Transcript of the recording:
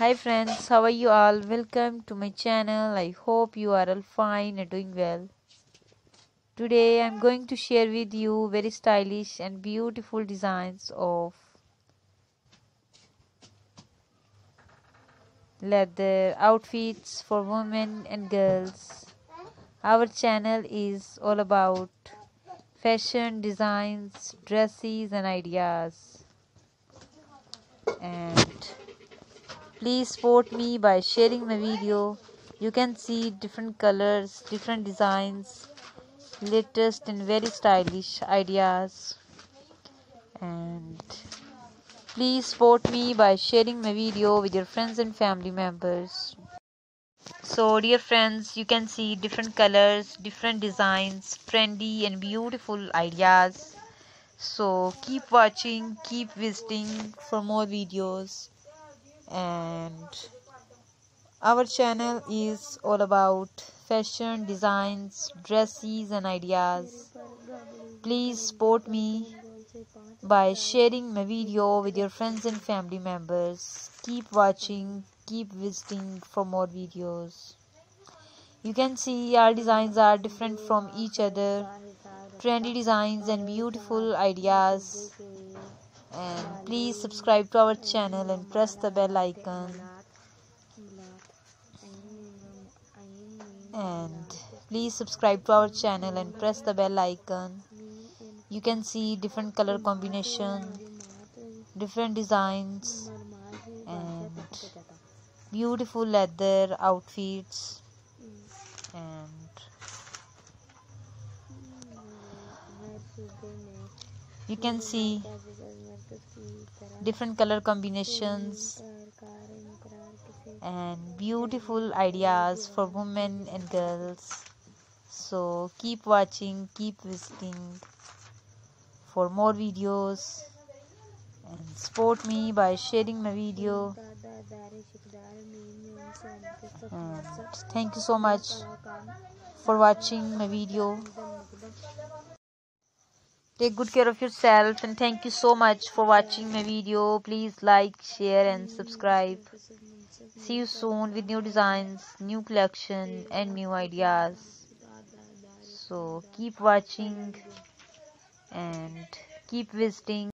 Hi friends, how are you all? Welcome to my channel. I hope you are all fine and doing well. Today I'm going to share with you very stylish and beautiful designs of leather outfits for women and girls. Our channel is all about fashion designs, dresses and ideas. And please support me by sharing my video. You can see different colors different designs latest and very stylish ideas. And please support me by sharing my video with your friends and family members. So dear friends you can see different colors different designs trendy and beautiful ideas. So keep watching keep visiting for more videos and our channel is all about fashion designs dresses and ideas. Please support me by sharing my video with your friends and family members. Keep watching keep visiting for more videos. You can see our designs are different from each other. Trendy designs and beautiful ideas and please subscribe to our channel and press the bell icon. And please subscribe to our channel and press the bell icon. You can see different color combination different designs and beautiful leather outfits. And you can see different color combinations and beautiful ideas for women and girls. So keep watching keep visiting for more videos and support me by sharing my video. And thank you so much for watching my video take good care of yourself and thank you so much for watching my video. Please like share and subscribe. See you soon with new designs new collection and new ideas. So keep watching and keep visiting